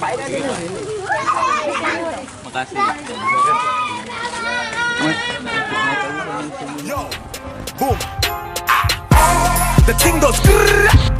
Yo, boom. The thing goes.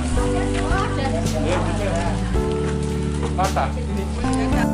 balik,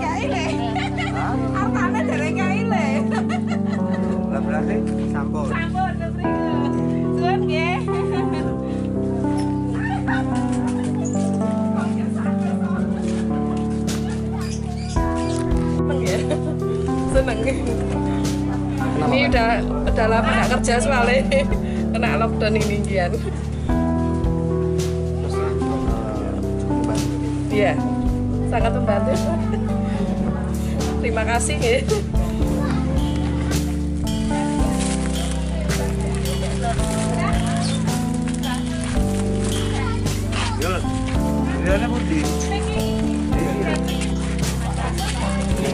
ini. Artane dereng kayak ini. Lah berarti sampul. Sampun, terus Sun, nggih. Seneng. Ini udah udah lama nggak kerja soalnya kena lockdown ini Gian. Iya, sangat membantu terima kasih ya.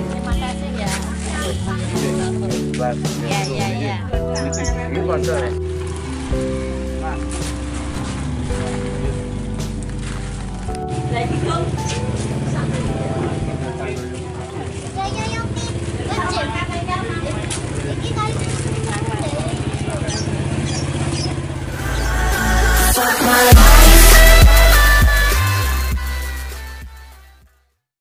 Terima kasih ya.